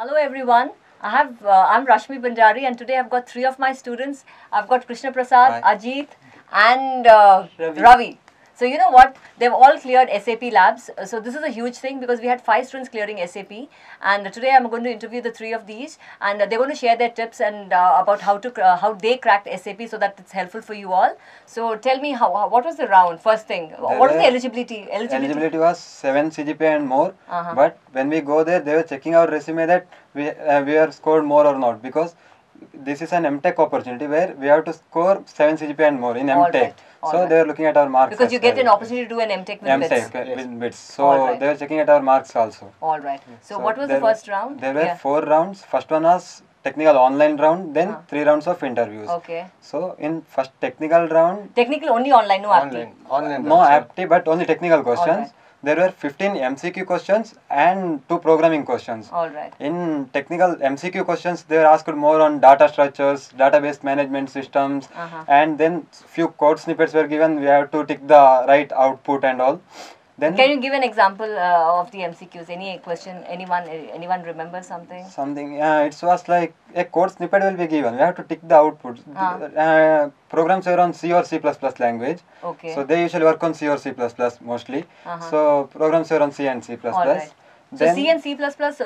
Hello everyone. I have uh, I'm Rashmi Bhandary and today I've got three of my students. I've got Krishna Prasad, Hi. Ajit, and uh, Ravi. Ravi. So you know what? They've all cleared SAP labs. Uh, So this is a huge thing because we had five students clearing SAP, and today I'm going to interview the three of these, and uh, they're going to share their tips and uh, about how to uh, how they cracked SAP so that it's helpful for you all. So tell me how, how what was the round? First thing, what was the eligibility? Eligibility. Eligibility was 7 CGPA and more. Uh-huh. But when we go there, they were checking our resume that we, uh, we are scored more or not because this is an MTech opportunity where we have to score 7 CGPA and more in All MTech. right, So right. they are looking at our marks. Because you get well. an opportunity to do an MTech with BITS. MTech uh, with BITS. So All right. they are checking at our marks also. All right. So, what was the first round? There were Yeah. four rounds. First one was technical online round, then Ah. three rounds of interviews. Okay. So in first technical round, Technical only online, no apti. Online, online. no apti but only technical questions. There were 15 MCQ questions and two programming questions. All right. In technical MCQ questions, they were asked more on data structures, database management systems, Uh-huh. and then few code snippets were given. We have to tick the right output and all. Then Can you give an example uh, of the MCQs? Any question? Anyone? Anyone remember something? something, yeah, it was like a code snippet will be given. We have to tick the output. Ah. Uh, programs were on C or C++ language. Okay. So they usually work on C or C++ mostly. Uh-huh. So programs were on C and C++. All right. So Then- C and C++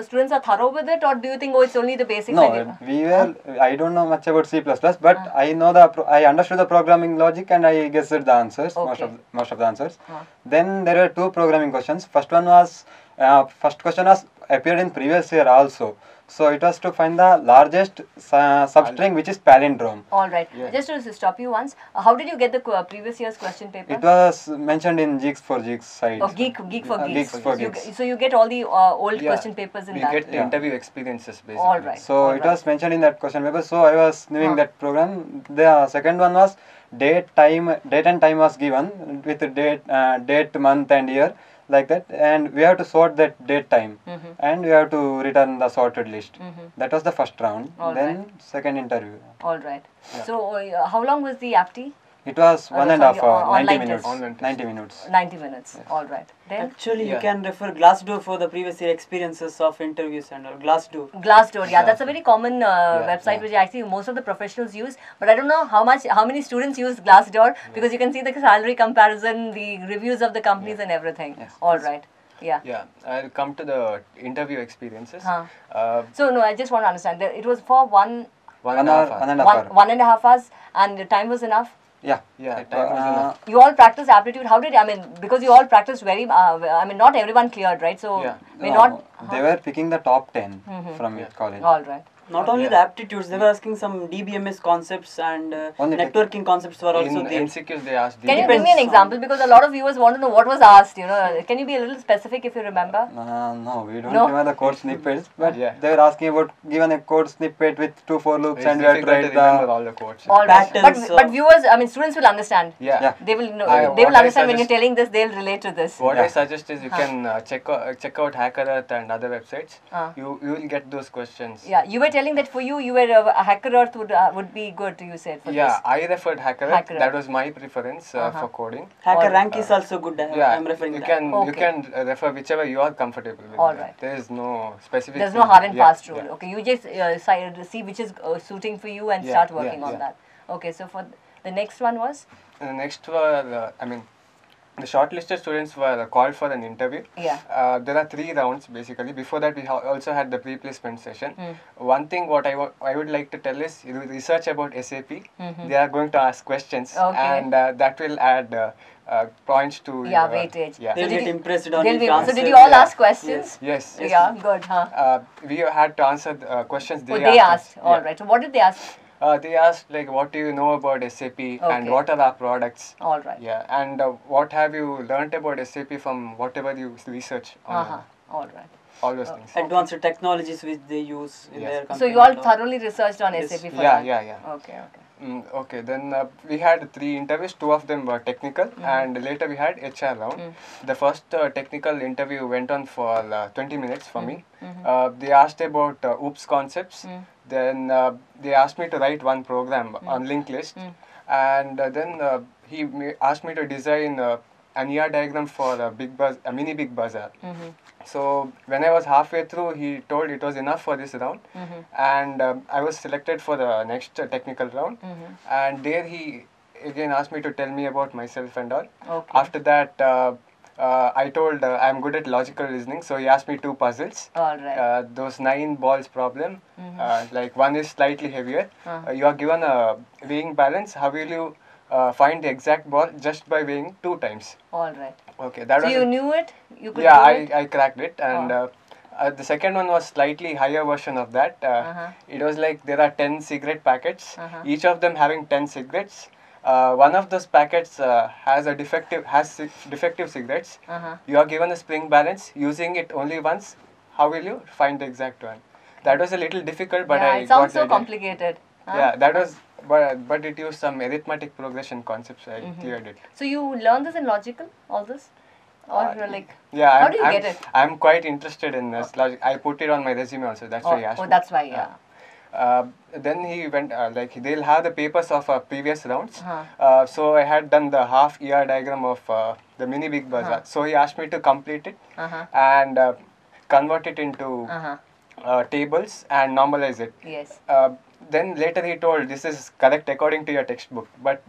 students are thorough with it, or do you think oh it's only the basics? No, we were. I don't know much about C++, but. I know the. I understood the programming logic and I guessed the answers. Most of most of the answers. Then there were two programming questions. First one was. Uh, first question was appeared in previous year also. So it was to find the largest uh, substring which is palindrome. All right. Yeah. Just to stop you once, uh, how did you get the qu- uh, previous year's question paper? It was mentioned in Geeks for Geeks site. Oh, Geek, Geek for Uh, Geeks. Geeks for You Geeks. g- so you get all the uh, old Yeah. question papers in we that. get Yeah. interview experiences basically. All right. So All it right. was mentioned in that question paper. So I was knowing Huh. that program. The second one was date, time, date and time was given with date, uh, date, month and year like that, and we have to sort that date time, Mhm. and we have to return the sorted list. Mhm. That was the first round. All then right. second interview. All right. Yeah. So uh, how long was the apti? It was one and a half hour, uh, 90 minutes. test. Online test. 90 minutes. 90 minutes. All right. Then Actually, you can refer Glassdoor for the previous year experiences of interviews and all. Glassdoor. Glassdoor, yeah, that's a very common uh, Yeah, website yeah. which actually most of the professionals use. But I don't know how much, how many students use Glassdoor because you can see the salary comparison, the reviews of the companies and everything. Yes. All right, yeah. Yeah, I'll come to the interview experiences. Huh. Uh, So no, I just want to understand. that It was for one, one One and a hour, half one hours. and a half one, one and a half hours, and the time was enough. Yeah. Yeah, It time was wa- enough. You all practiced aptitude. How did I mean? Because you all practiced very. Uh, I mean, not everyone cleared, right? So Yeah. may no, not. They were picking the top 10 Mhm. from Yeah. each college. All right. Not only Yeah. the aptitudes, they were asking some DBMS concepts and uh, Only tech- networking concepts were also In there. MCQs they asked. Can you give me an example? Because a lot of viewers want to know what was asked. You know, can you be a little specific if you remember? Uh, no, we don't No? remember the code snippets, but Yeah. they were asking about given a code snippet with two for loops It's and we have to write to remember the. all the codes. All right. But Patterns, uh, but viewers, I mean, students will understand. Yeah. Yeah. They will know. I- they will understand when you're telling this. They'll relate to this. What I Yeah. suggest is you Huh. can uh, check out, uh, check out Hacker Earth and other websites. Uh. You you will get those questions. Yeah, you were telling that for you, you were uh, a hacker earth would uh, would be good. You said for Yeah, this. I referred Hacker Earth. Hacker That was my preference uh, Uh-huh. for coding. Hacker All- rank is also good. I- Yeah, I'm referring you that. can you can uh, refer whichever you are comfortable with. All that. right. There is no specific. There's no hard and Yeah, fast rule. yeah. Okay, you just uh, see which is uh, suiting for you and Yeah, start yeah, working on yeah. that. Okay, so for th- the next one was And the next one, uh, I mean, the shortlisted students were called for an interview. yeah. Uh, there are three rounds basically. Before that, we ha- also had the pre-placement session. Mm. One thing what I wa- I would like to tell is you research about SAP. Mhm. They are going to ask questions, Okay. and uh, that will add uh, uh, points to Yeah, your, weightage. Yeah. They'll did get you- impressed on They'll be, so did you all Yeah. ask questions? yes. Yeah, good, huh? Uh, we had to answer the, uh, questions they, oh, they asked. us. All Yeah. right. So what did they ask? Uh, they asked like, what do you know about SAP Okay. and what are our products? All right. Yeah, and uh, what have you learned about SAP from whatever you research on Uh-huh. All right. all those things. Advanced technologies which they use in Yes. their company. So you all thoroughly researched on Yes. SAP for Yeah, that? yeah, yeah. Okay, okay. Mm, okay, then uh, we had three interviews. Two of them were technical, Mm-hmm. and later we had HR round. Mm. The first uh, technical interview went on for uh, 20 minutes for me. Mhm. Uh, they asked about uh, OOPS concepts. Mm. Then uh, they asked me to write one program on linked list, Mm. and uh, then uh, he asked me to design uh, an ER diagram for a big buzz, a mini big bazaar. Mhm. So when I was halfway through, he told it was enough for this round, Mhm. and um, I was selected for the next uh, technical round. Mhm. And there he again asked me to tell me about myself and all. Okay. After that, uh, uh, I told uh, I'm good at logical reasoning, so he asked me two puzzles. All right. Uh, those nine balls problem, Mhm. uh, like one is slightly heavier. Uh-huh. Uh, you are given a weighing balance. How will you uh, find the exact ball just by weighing two times? All right. Okay, that So was you a- knew it? You could yeah, I, it? I cracked it, and Oh. uh, uh, the second one was slightly higher version of that. Uh, Uh-huh. It was like there are ten cigarette packets, Uh-huh. each of them having ten cigarettes. Uh, one of those packets uh, has a defective has defective cigarettes. Uh-huh. You are given a spring balance. Using it only once, how will you find the exact one? That was a little difficult, but yeah, I it sounds so complicated. huh? Yeah, that was, but but it used some arithmetic progression concepts. I Mhm. cleared it. So you learned this in logical, all this? Or Uh, like, Yeah, How I'm, do you I'm, get it? I'm quite interested in this logic. I put it on my resume also. That's why oh, he asked oh me. that's why, yeah. Uh, then he went uh, like they'll have the papers of uh, previous rounds. Uh-huh. Uh, so I had done the half ER diagram of uh, the mini big bazaar. Uh-huh. So he asked me to complete it Uh-huh. and uh, convert it into Uh-huh. uh, tables and normalize it. Yes. Uh, then later he told this is correct according to your textbook, but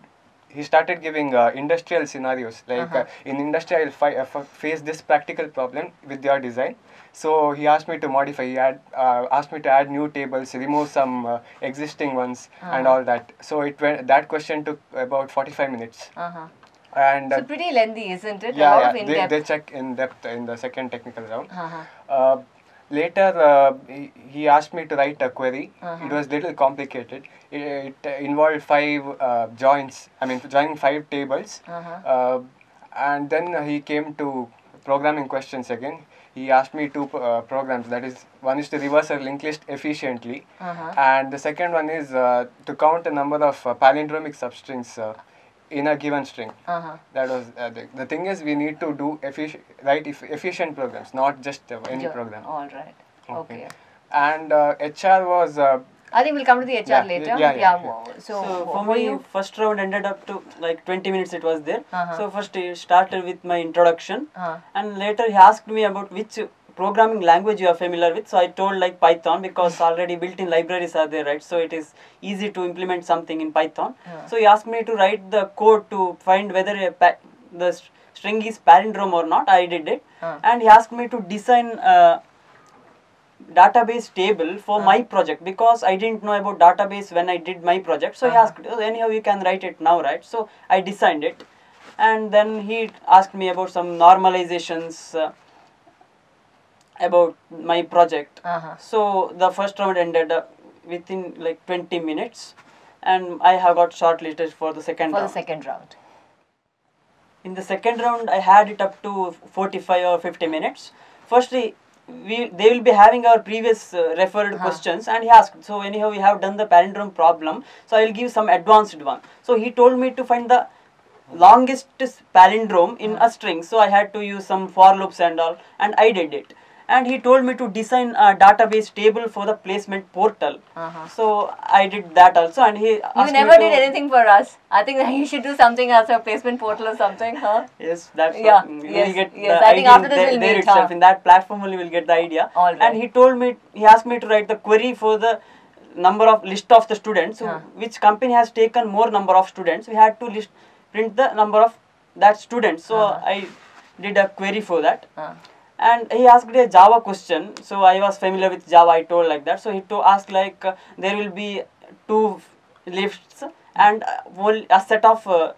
he started giving uh, industrial scenarios like Uh-huh. uh, in industry I'll fi- uh, f- face this practical problem with your design. So he asked me to modify. He had uh, asked me to add new tables, remove some uh, existing ones, and Uh-huh. all that. So it went. That question took about forty-five minutes, Uh-huh. and uh, So pretty lengthy, isn't it? yeah, yeah they, they check in depth in the second technical round. Later, uh, he, he asked me to write a query. Uh-huh. It was little complicated. It, it involved five uh, joins. I mean, joining five tables. Uh-huh. Uh, and then he came to programming questions again. He asked me two uh, programs. That is, one is to reverse a linked list efficiently, Uh-huh. and the second one is uh, to count the number of uh, palindromic substrings uh, in a given string. Uh-huh. That was uh, the, the thing is we need to do efficient, right? Eff- efficient programs, not just uh, any Jo- program. All right. Okay. And uh, HR was uh, I think we'll come to the HR Yeah, later. yeah, yeah, yeah. wo- So, So for were me, you? first round ended up to like 20 minutes. It was there. Uh-huh. So first he started with my introduction, Uh, and later he asked me about which programming language you are familiar with. So I told like Python because already built-in libraries are there, right? So it is easy to implement something in Python. Yeah. So he asked me to write the code to find whether the string is palindrome or not. I did it, Uh. and he asked me to design. a database table for my project because I didn't know about database when I did my project. So he Uh-huh. asked, "Oh, anyhow, you can write it now, right? So I designed it, and then he asked me about some normalizations uh, about my project. uh-huh. So the first round ended uh, within like 20 minutes, and I have got shortlisted for the second For the second round. In the second round, I had it up to 45 or 50 minutes. Firstly, we they will be having our previous uh, referred Uh-huh. questions, and he asked. So anyhow, we have done the palindrome problem. So I will give some advanced one. So he told me to find the longest palindrome in Uh-huh. a string. So I had to use some for loops and all, and I did it. And he told me to design a database table for the placement portal. Uh-huh. So I did that also, and he You never did anything for us. I think that you should do something as a placement portal or something, huh? Yes, that's Yeah, what yes, will get yes, I think after this there, we'll there meet, itself. huh? In that platform only we'll get the idea. All right. And he told me, he asked me to write the query for the number of list of the students. So Huh. which company has taken more number of students? We had to list print the number of that student. So Uh-huh. I did a query for that. Uh, And he asked a Java question. So I was familiar with Java. I told like that. So he to ask like uh, there will be two lifts and uh, a set of uh,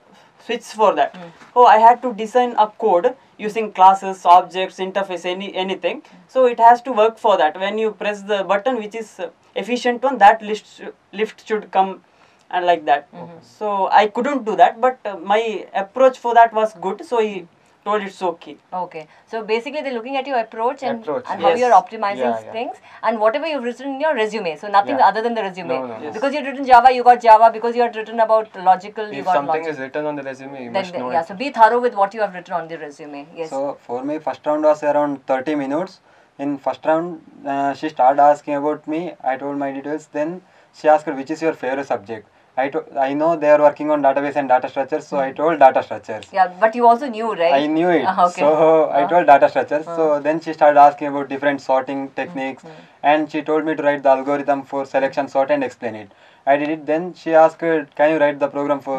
switches for that. So I had to design a code using classes, objects, interface, any anything. So it has to work for that. When you press the button, which is uh, efficient one, that list sh- lift should come and like that. So I couldn't do that, but uh, my approach for that was good. So he told it's okay. okay. So basically, they're looking at your approach and, Approach, and how you're optimizing Yeah, yeah. things and whatever you've written in your resume. So nothing Yeah. other than the resume. No, no, no. Yes. Because you've written Java, you got Java. Because you had written about logical, you if got something logic. is written on the resume, you then, must know yeah, it. so be thorough with what you have written on the resume. Yes. So for me, first round was around 30 minutes. In first round, uh, she started asking about me. I told my details. Then she asked which is your favorite subject. I, to- I know they are working on database and data structures, so I told data structures. Yeah, but you also knew, right? I knew it. Ah, okay. So I Ah. told data structures. So then she started asking about different sorting techniques and she told me to write the algorithm for selection sort and explain it. I did it. Then she asked, uh, can you write the program for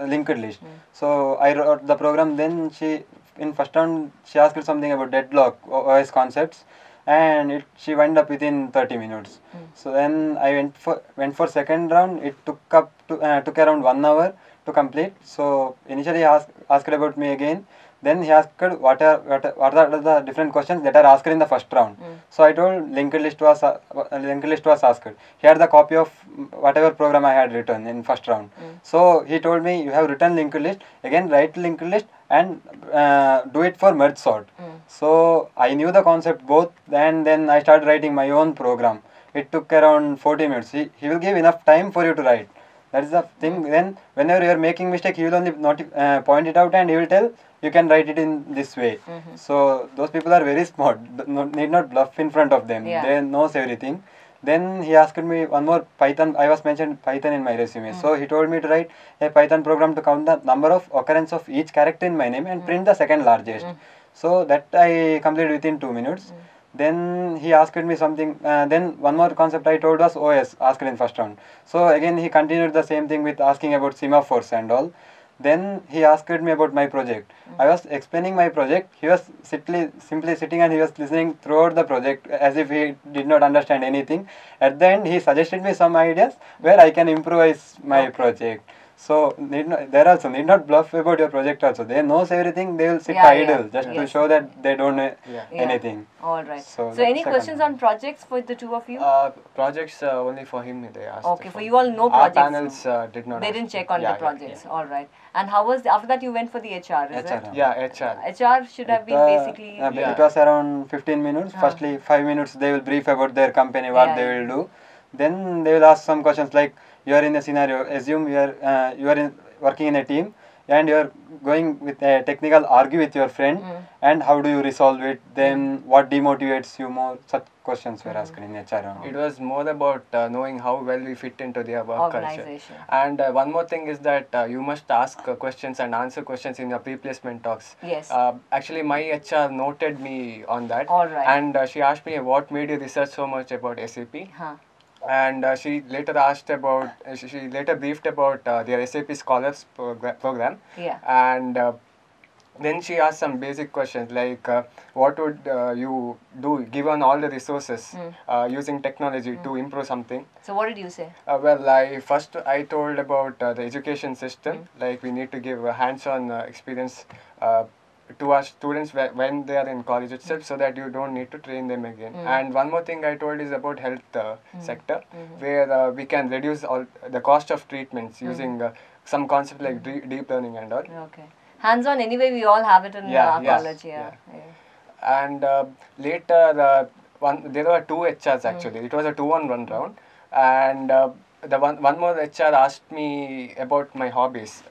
uh, linked list? So I wrote the program. Then she, in first round, she asked something about deadlock OS concepts and it, she went up within 30 minutes. So then I went for went for second round. It took up to, uh, took around one hour to complete. So initially he asked asked about me again. Then he asked what are what are, what are the different questions that are asked in the first round. So I told linked list was uh, linked list was asked. He had the copy of whatever program I had written in first round. So he told me you have written linked list again write linked list and uh, do it for merge sort. So I knew the concept both and then I started writing my own program. It took around 40 minutes. He, he will give enough time for you to write. That is the thing. Then whenever you are making mistake, he will only not uh, point it out and he will tell you can write it in this way. Mm-hmm. So those people are very smart. No- need not bluff in front of them. Yeah. They knows everything. Then he asked me one more Python. I was mentioned Python in my resume. So mm-hmm. he told me to write a Python program to count the number of occurrence of each character in my name and print the mm-hmm. second largest. So that I completed within two minutes. Then he asked me something. Uh, then one more concept I told was OS asked in first round. So again he continued the same thing with asking about semaphores and all. Then he asked me about my project. Mm. I was explaining my project. He was simply simply sitting and he was listening throughout the project as if he did not understand anything. At the end, he suggested me some ideas where I can improvise my project. So need not, there also need not bluff about your project also. They knows everything. They will sit Yeah, yeah. idle just to show that they don't know Yeah. Yeah. anything. All right. So, So any questions one. on projects for the two of you? Uh, projects uh, only for him they asked. Okay, for you all, no projects. Our projects. panels uh, did not. they ask. didn't check on Yeah, the yeah, projects. All right. And how was after that you went for the HR? Is HR. it? Yeah, HR. HR should have been uh, basically. uh, Yeah. It was around 15 minutes. Firstly, 5 minutes they will brief about their company, what Yeah, they yeah. will do. Then they will ask some questions like, you are in a scenario, assume you are, uh, you are in, working in a team and you are going with a technical argue with your friend Mm. and how do you resolve it, then what demotivates you more, such questions were asked in HR round. It was more about uh, knowing how well we fit into their work culture. Organization. And uh, one more thing is that uh, you must ask uh, questions and answer questions in your pre-placement talks. Yes. Uh, actually, my HR noted me on that. All right. And uh, she asked me what made you research so much about SAP. Huh. And uh, she later asked about, uh, she, she later briefed about uh, their SAP Scholars progr- program. Yeah. And uh, then she asked some basic questions like, uh, what would uh, you do given all the resources Mm. uh, using technology to improve something? So what did you say? Uh, well, I first I told about uh, the education system. Like we need to give a hands-on uh, experience uh, to our students when they are in college itself, so that you don't need to train them again. And one more thing I told is about health uh, sector, where uh, we can reduce all the cost of treatments using uh, some concept like deep learning and all. Okay. Hands on, anyway, we all have it in Yeah, uh, yeah, college. Yeah. yeah. and uh, later uh, one there were two HRs actually. It was a two-on-one round, and uh, the one one more HR asked me about my hobbies.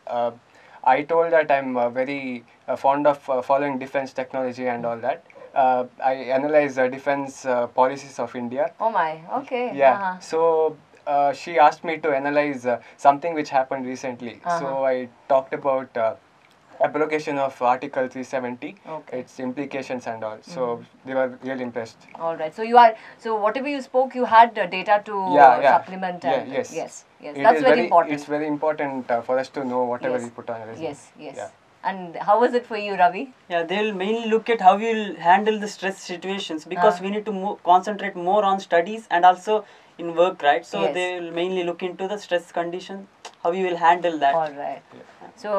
I told that I'm uh, very uh, fond of uh, following defense technology and all that. Uh, I analyze uh, defense uh, policies of India. Oh my. Okay. Yeah. Uh-huh. So uh, she asked me to analyze uh, something which happened recently. Uh-huh. So I talked about uh, application of Article 370, Okay. its implications and all. So they were really impressed. All right. So you are so whatever you spoke, you had uh, data to Yeah, uh, yeah. supplement. Yeah, and, yes. Yes. Yes. It That's is very, important. It's very important uh, for us to know whatever Yes. we put on our resume. yes. Yes. Yeah. And how was it for you, Ravi? Yeah, they'll mainly look at how you'll handle the stress situations because Ah. we need to mo- concentrate more on studies and also in work, right? So Yes. they'll mainly look into the stress condition, how you will handle that. All right. So,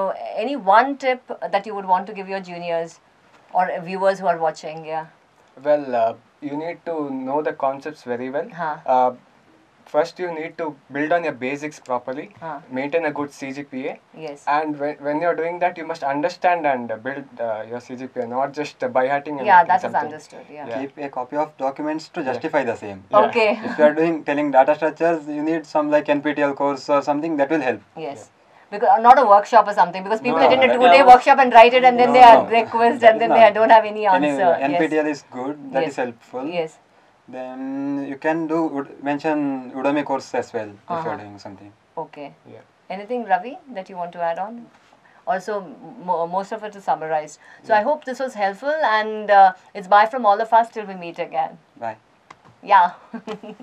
any one tip that you would want to give your juniors or viewers who are watching? Yeah. Well, uh, you need to know the concepts very well. Huh. Uh, first, you need to build on your basics properly, Huh. maintain a good CGPA. Yes. And when, when you're doing that, you must understand and uh, build uh, your CGPA, not just uh, by hearting and Yeah, that is something. understood. Yeah. Yeah. Keep a copy of documents to justify the same. Yeah. Okay. if you are doing telling data structures, you need some like NPTEL course or something that will help. Yes. Because uh, not a workshop or something because people No, attend a two-day Yeah. workshop and write it and then No, they are no. they quizzed That and then they don't have any Any- answer. Yes. NPTEL is good. That is Yes. helpful. Yes. Then you can do mention Udemy course as well if Uh-huh. you're doing something. Okay. Yeah. Anything, Ravi, that you want to add on? Also, mo- most of it is summarized. So I hope this was helpful, and uh, it's bye from all of us till we meet again. Bye. Yeah.